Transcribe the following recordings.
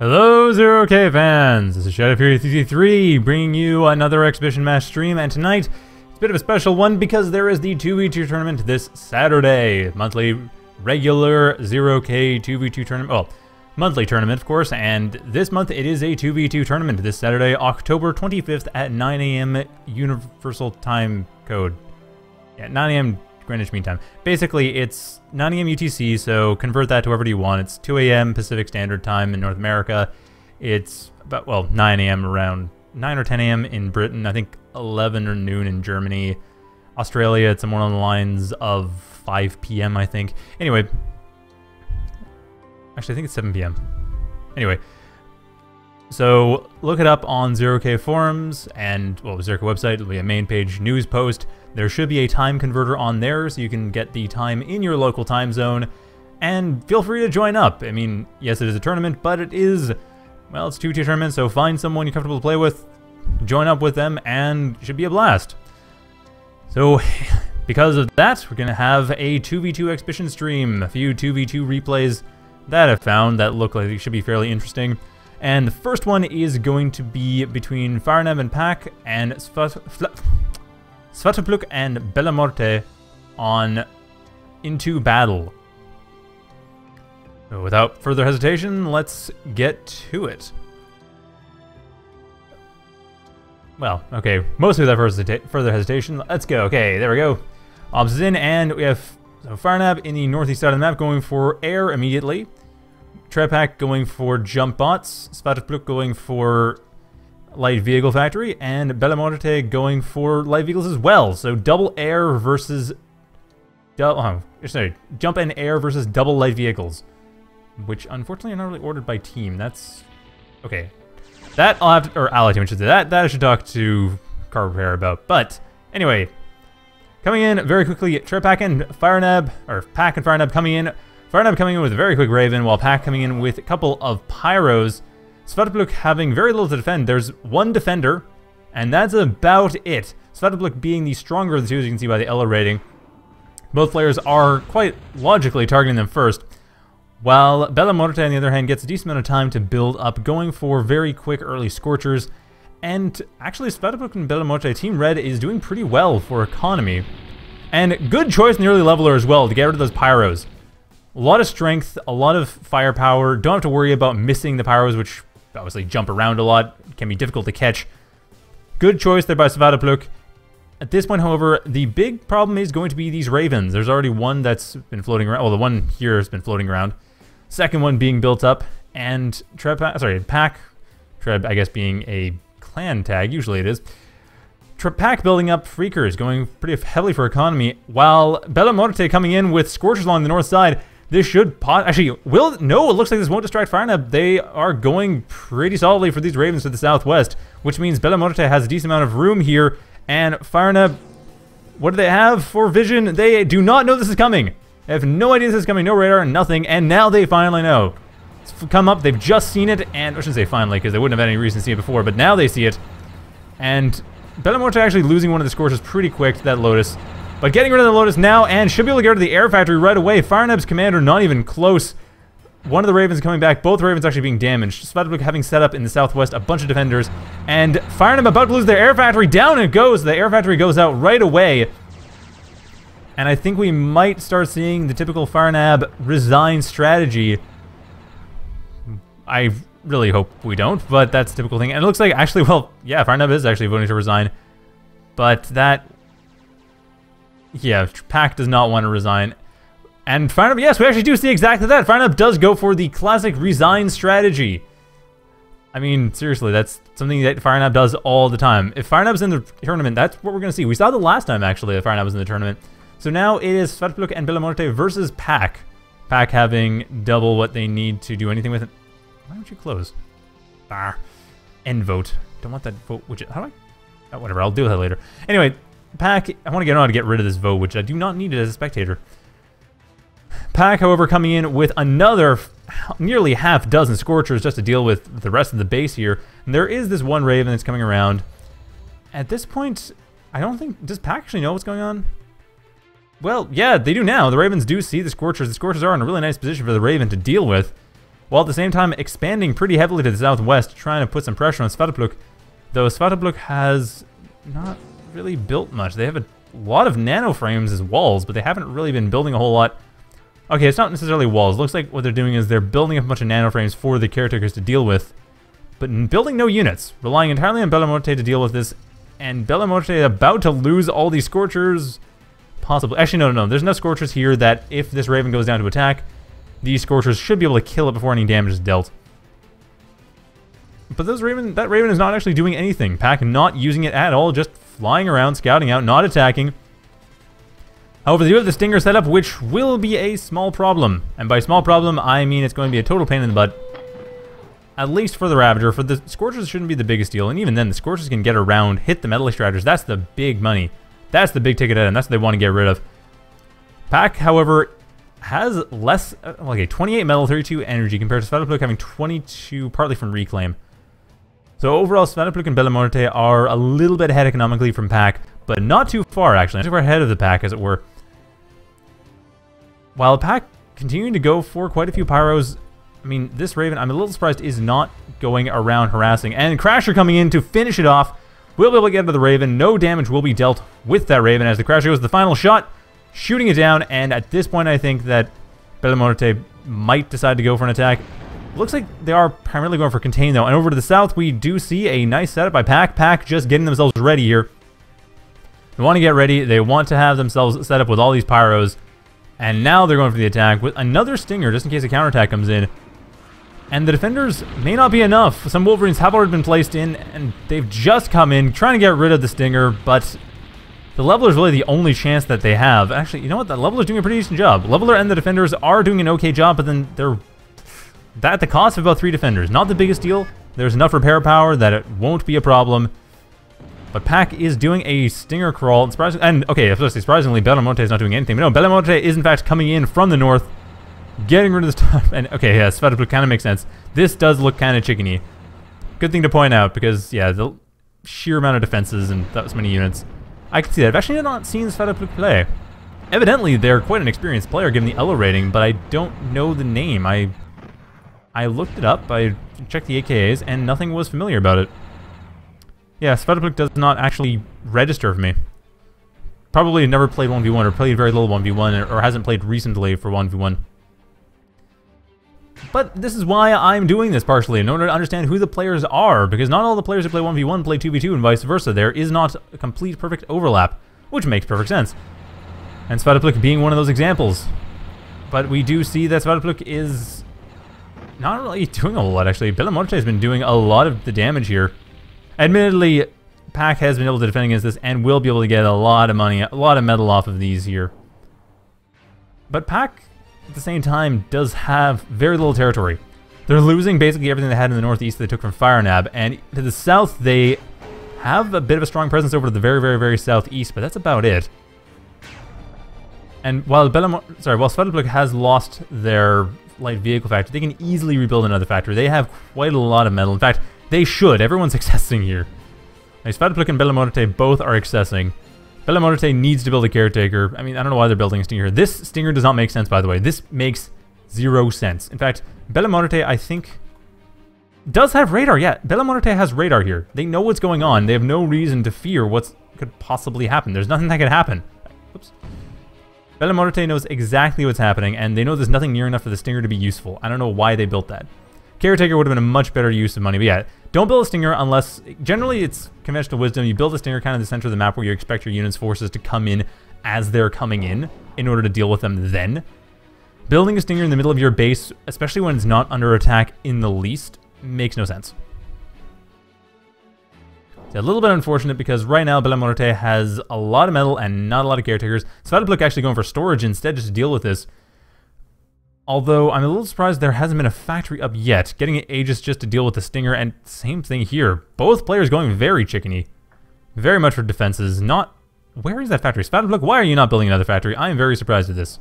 Hello, Zero K fans! This is Shadow Fury 3 bringing you another Exhibition Match stream, and tonight it's a bit of a special one because there is the 2v2 tournament this Saturday. Monthly regular Zero K 2v2 tournament. Well, monthly tournament, of course, and this month it is a 2v2 tournament this Saturday, October 25th at 9 a.m. Universal Time Code. Yeah, 9 a.m. Greenwich Mean Time. Basically, it's 9 a.m. UTC, so convert that to whatever you want. It's 2 a.m. Pacific Standard Time in North America. It's about, well, 9 a.m. around 9 or 10 a.m. in Britain. I think 11 or noon in Germany. Australia, it's more on the lines of 5 p.m., I think. Anyway, actually, I think it's 7 p.m. Anyway, so look it up on Zero K forums and well, Zero K website. It'll be a main page news post. There should be a time converter on there, so you can get the time in your local time zone. And feel free to join up. I mean, yes, it is a tournament, but it is well, it's two tier tournament. So find someone you're comfortable to play with, join up with them, and should be a blast. So. Because of that, we're going to have a 2v2 exhibition stream, a few 2v2 replays that I've found that look like they should be fairly interesting. And the first one is going to be between Fireneb and PAK and Svatopluk and Bellamorte on Into Battle. Without further hesitation, let's get to it. Well, okay, mostly without further hesitation, let's go. Okay, there we go. Obs in, and we have so Firenab in the northeast side of the map going for air immediately. Trepak going for jump bots, Svatopluk going for light vehicle factory, and Bellamorte going for light vehicles as well. So double air versus double, oh, sorry, jump and air versus double light vehicles, which unfortunately are not really ordered by team. That's okay. That I'll have to, or ally team, I should say. That that I should talk to car repair about. But anyway, coming in very quickly, Trepak and Firenab, or PAK and Firenab coming in Firenab coming in with a very quick Raven, while PAK coming in with a couple of Pyros. Svatopluk having very little to defend. There's one defender, and that's about it. Svatopluk being the stronger of the two, as you can see by the Elo rating. Both players are quite logically targeting them first, while Bellamorte, on the other hand, gets a decent amount of time to build up, going for very quick early Scorchers. And actually, Svatopluk and Bellamorte, Team Red, is doing pretty well for economy. And good choice in the early leveler as well, to get rid of those Pyros. A lot of strength, a lot of firepower. Don't have to worry about missing the pyros, which obviously jump around a lot. Can be difficult to catch. Good choice there by Svatopluk. At this point, however, the big problem is going to be these ravens. There's already one that's been floating around. Well, the one here has been floating around. Second one being built up. And Treb, sorry, PAK, Treb, I guess being a clan tag, usually it is. Pack building up Freakers, going pretty heavily for economy, while Bellamorte coming in with Scorchers along the north side. This should pot actually will no. It looks like this won't distract Firenab. They are going pretty solidly for these Ravens to the southwest, which means Bellamorte has a decent amount of room here. And Firenab, what do they have for vision? They do not know this is coming. They have no idea this is coming. No radar, nothing. And now they finally know. It's come up. They've just seen it, and I shouldn't say finally because they wouldn't have had any reason to see it before. But now they see it, and Bellamorte actually losing one of the scorches pretty quick to that Lotus. But getting rid of the Lotus now, and should be able to get rid of the Air Factory right away. Fireneb's commander not even close. One of the Ravens coming back, both Ravens actually being damaged. Svatopluk having set up in the southwest a bunch of defenders, and Fireneb about to lose their Air Factory. Down it goes. The Air Factory goes out right away. And I think we might start seeing the typical Firenab resign strategy. I really hope we don't, but that's a typical thing. And it looks like, actually, well, yeah, Fireneb is actually voting to resign. But that yeah, PAK does not want to resign. And Firenab, yes, we actually do see exactly that. Firenab does go for the classic resign strategy. I mean, seriously, that's something that Firenab does all the time. If Firenab's in the tournament, that's what we're going to see. We saw the last time, actually, that Firenab was in the tournament. So now it is Svatopluk and Bellamorte versus PAK. PAK having double what they need to do anything with it. Why don't you close? Ah, end vote. Don't want that vote. Which how do I? Oh, whatever. I'll deal with that later. Anyway, Pack, I want to get on to get rid of this vote, which I do not need it as a spectator. PAK, however, coming in with another nearly half dozen Scorchers just to deal with the rest of the base here. And there is this one Raven that's coming around. At this point, I don't think... Does PAK actually know what's going on? Well, yeah, they do now. The Ravens do see the Scorchers. The Scorchers are in a really nice position for the Raven to deal with. while at the same time expanding pretty heavily to the southwest, trying to put some pressure on Svatopluk. Though Svatopluk has not really built much. They have a lot of nano frames as walls, but they haven't really been building a whole lot. Okay, it's not necessarily walls. Looks like what they're doing is they're building up a bunch of nano frames for the caretakers to deal with, but building no units, relying entirely on Bella Morte to deal with this, and Bella Morte about to lose all these Scorchers, possibly. Actually, no, no, no. There's enough Scorchers here that if this Raven goes down to attack, these Scorchers should be able to kill it before any damage is dealt. But those Raven, that Raven is not actually doing anything. PAK not using it at all, just flying around, scouting out, not attacking. However, they do have the Stinger set up, which will be a small problem. And by small problem, I mean it's going to be a total pain in the butt. At least for the Ravager. For the Scorchers, shouldn't be the biggest deal. And even then, the Scorchers can get around, hit the Metal Extractors. That's the big money. That's the big ticket item. That's what they want to get rid of. PAK, however, has less, uh, like a 28 metal, 32 energy compared to Svatopluk having 22, partly from Reclaim. So overall, Svatopluk and Bella Morte are a little bit ahead economically from PAK, but not too far actually, not too far ahead of the Pack as it were. While PAK continuing to go for quite a few Pyros, I mean, this Raven, I'm a little surprised, is not going around harassing. And Crasher coming in to finish it off. We'll be able to get to the Raven. No damage will be dealt with that Raven as the Crasher goes the final shot, shooting it down. And at this point, I think that Bella Morte might decide to go for an attack. Looks like they are primarily going for contain though. And over to the south, we do see a nice setup by PAK. PAK just getting themselves ready here. They want to get ready. They want to have themselves set up with all these pyros. And now they're going for the attack with another stinger just in case a counterattack comes in. And the defenders may not be enough. Some Wolverines have already been placed in, and they've just come in trying to get rid of the stinger, but the Leveler is really the only chance that they have. Actually, you know what? The Leveler is doing a pretty decent job. Leveler and the defenders are doing an okay job, but then they're that at the cost of about three defenders. Not the biggest deal. There's enough repair power that it won't be a problem. But PAK is doing a stinger crawl. And, and okay, surprisingly, Bellamorte is not doing anything. But no, Bellamorte is in fact coming in from the north, getting rid of this stuff. And okay, yeah, Svatopluk kind of makes sense. This does look kind of chickeny. Good thing to point out because, yeah, the sheer amount of defenses and that was many units. I can see that. I've actually not seen Svatopluk play. Evidently, they're quite an experienced player given the Elo rating, but I don't know the name. I I looked it up, I checked the AKAs, and nothing was familiar about it. Yeah, Svatopluk does not actually register for me. Probably never played 1v1 or played very little 1v1 or hasn't played recently for 1v1. But this is why I'm doing this partially, in order to understand who the players are, because not all the players who play 1v1 play 2v2 and vice versa. There is not a complete perfect overlap, which makes perfect sense. And Svatopluk being one of those examples. But we do see that Svatopluk is not really doing a whole lot, actually. Bellamorte has been doing a lot of the damage here. Admittedly, PAK has been able to defend against this and will be able to get a lot of money, a lot of metal off of these here. But PAK, at the same time, does have very little territory. They're losing basically everything they had in the northeast they took from Firenab, and to the south they have a bit of a strong presence over to the very, very, very southeast, but that's about it. And while Bellamont, sorry, while Svatopluk has lost their light vehicle factory, they can easily rebuild another factory. They have quite a lot of metal. In fact, they should. Everyone's accessing here. Nice, Svatopluk and Bellamorte both are accessing. Bellamorte needs to build a caretaker. I mean, I don't know why they're building a stinger. This stinger does not make sense, by the way. This makes zero sense. In fact, Bellamorte, I think, does have radar. Yeah, Bellamorte has radar here. They know what's going on. They have no reason to fear what could possibly happen. There's nothing that could happen. Oops. Bellamorte knows exactly what's happening, and they know there's nothing near enough for the Stinger to be useful. I don't know why they built that. Caretaker would have been a much better use of money, but yeah, don't build a Stinger unless... Generally, it's conventional wisdom. You build a Stinger kind of the center of the map where you expect your unit's forces to come in as they're coming in, in order to deal with them then. Building a Stinger in the middle of your base, especially when it's not under attack in the least, makes no sense. A little bit unfortunate because right now Bellamorte has a lot of metal and not a lot of caretakers. Svatopluk actually going for storage instead just to deal with this. Although I'm a little surprised there hasn't been a factory up yet. Getting it Aegis just to deal with the Stinger and same thing here. Both players going very chickeny. Very much for defenses. Not... Where is that factory? Svatopluk, why are you not building another factory? I am very surprised at this.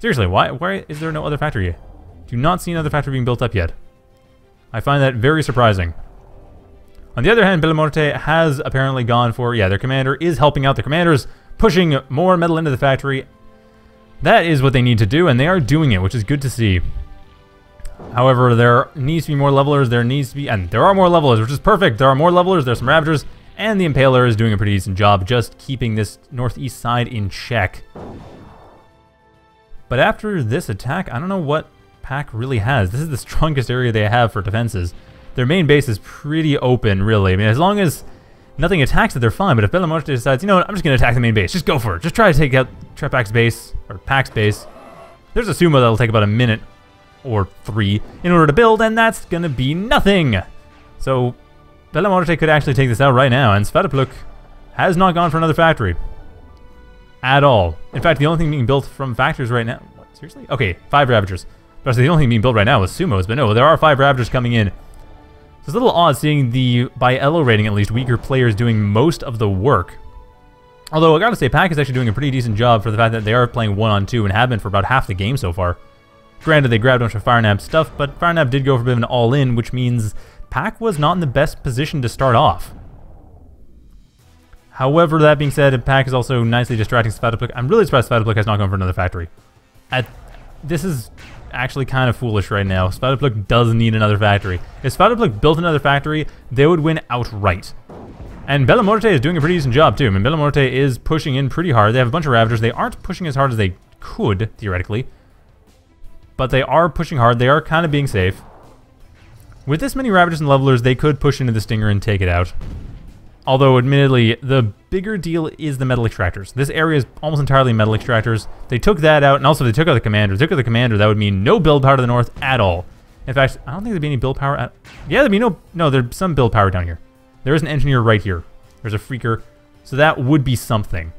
Seriously, why, why is there no other factory? Do not see another factory being built up yet. I find that very surprising. On the other hand, Bellamorte has apparently gone for, yeah, their commander is helping out. The commander's pushing more metal into the factory. That is what they need to do, and they are doing it, which is good to see. However, there needs to be more levelers. There needs to be, and there are more levelers, which is perfect. There are more levelers. There's some Ravagers, and the Impaler is doing a pretty decent job just keeping this northeast side in check. But after this attack, I don't know what PAK really has. This is the strongest area they have for defenses. Their main base is pretty open, really. I mean, as long as nothing attacks it, they're fine. But if Bella Muerte decides, you know what, I'm just going to attack the main base, just go for it. Just try to take out Trepak's base, or PAK's base. There's a sumo that'll take about a minute or three in order to build, and that's going to be nothing. So Bella Muerte could actually take this out right now, and Svatopluk has not gone for another factory. At all. In fact, the only thing being built from factories right now... What, seriously? Okay, five Ravagers. But the only thing being built right now is Sumos, but no, there are five Ravagers coming in. It's a little odd seeing the, by Elo rating at least, weaker players doing most of the work. Although, I gotta say, PAK is actually doing a pretty decent job for the fact that they are playing one-on-two and have been for about half the game so far. Granted, they grabbed a bunch of Firenab stuff, but Firenab did go for a bit of an all-in, which means PAK was not in the best position to start off. However, that being said, PAK is also nicely distracting Svatopluk. I'm really surprised Svatopluk has not gone for another factory. At, this is actually kind of foolish right now. Svatopluk does need another factory. If Svatopluk built another factory, they would win outright. And Bella Muerte is doing a pretty decent job too. I mean, Bella Muerte is pushing in pretty hard. They have a bunch of Ravagers. They aren't pushing as hard as they could, theoretically. But they are pushing hard. They are kind of being safe. With this many Ravagers and Levelers, they could push into the Stinger and take it out. Although, admittedly, the bigger deal is the metal extractors. This area is almost entirely metal extractors. They took that out, and also they took out the commander. They took out the commander, that would mean no build power to the north at all. In fact, I don't think there'd be any build power at... Yeah, there'd be no... No, there's some build power down here. There is an engineer right here. There's a freaker. So that would be something.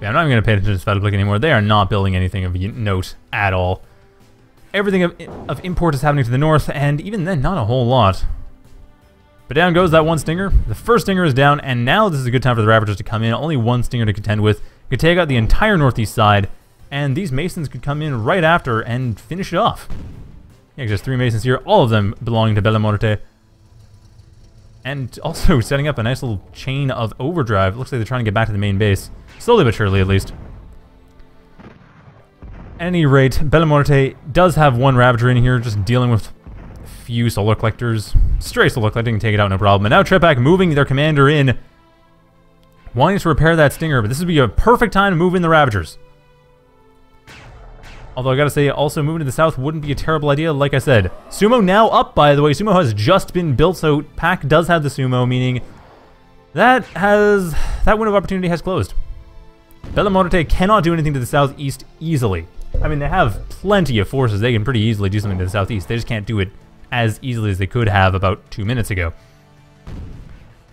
Yeah, I'm not even going to pay attention to Svatopluk anymore. They are not building anything of note at all. Everything of, of import is happening to the north, and even then, not a whole lot. But down goes that one Stinger. The first Stinger is down, and now this is a good time for the Ravagers to come in. Only one Stinger to contend with. Could take out the entire northeast side, and these Masons could come in right after and finish it off. Yeah, there's three Masons here, all of them belonging to Bella Muerte. And also setting up a nice little chain of overdrive. Looks like they're trying to get back to the main base. Slowly but surely, at least. At any rate, Bella Muerte does have one Ravager in here, just dealing with few solar collectors. Stray solar collecting can take it out, no problem. And now Trepak moving their commander in, wanting to repair that Stinger, but this would be a perfect time to move in the Ravagers. Although I gotta say, also moving to the south wouldn't be a terrible idea, like I said. Sumo now up, by the way. Sumo has just been built, so PAK does have the Sumo, meaning that has that window of opportunity has closed. Bella Muerte cannot do anything to the southeast easily. I mean, they have plenty of forces. They can pretty easily do something to the southeast. They just can't do it as easily as they could have about two minutes ago.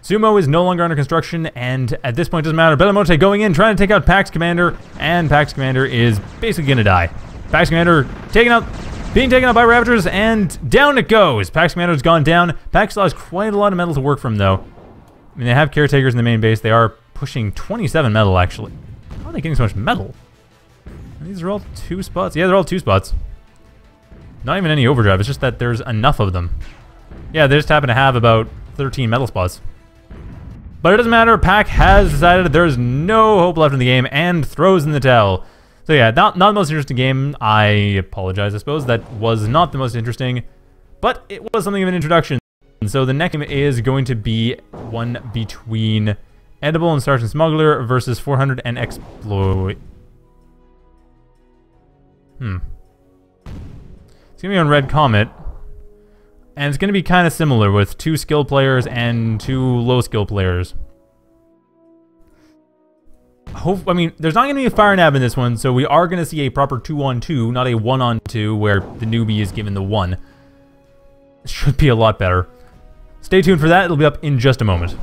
Sumo is no longer under construction, and at this point doesn't matter. Bella Muerte going in, trying to take out PAK's Commander, and PAK's Commander is basically gonna die. PAK's Commander taken out, being taken out by Ravagers, and down it goes. PAK's Commander's gone down. Pax still has quite a lot of metal to work from, though. I mean, they have caretakers in the main base. They are pushing 27 metal, actually. How are they getting so much metal? These are all two spots. Yeah, they're all two spots. Not even any overdrive, it's just that there's enough of them. Yeah, they just happen to have about 13 metal spots. But it doesn't matter, PAK has decided there's no hope left in the game and throws in the towel. So yeah, not, not the most interesting game. I apologize, I suppose. That was not the most interesting, but it was something of an introduction. So the next game is going to be one between Edible and Sergeant Smuggler versus 400 and Exploit. Hmm. It's going to be on Red Comet. And it's going to be kind of similar with two skill players and two low skill players. Hope, I mean, there's not going to be a fire nab in this one, so we are going to see a proper 2-on-2, not a 1-on-2 where the newbie is given the 1. Should be a lot better. Stay tuned for that, it'll be up in just a moment.